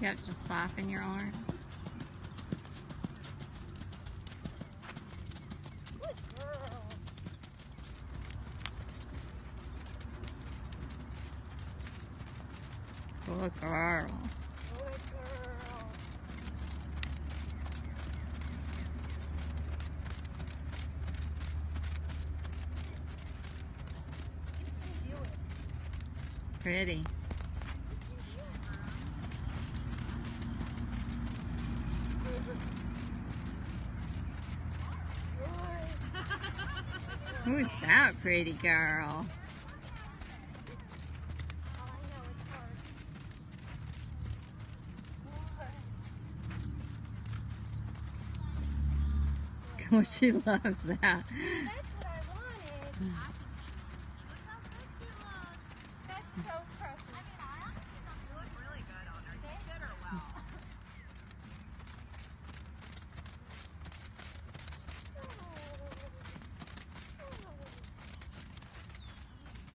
You have to soften your arms. Good girl. Good girl. Good girl. You can do it. Pretty. You can do it. Good. Who's that pretty girl? Oh, she loves that.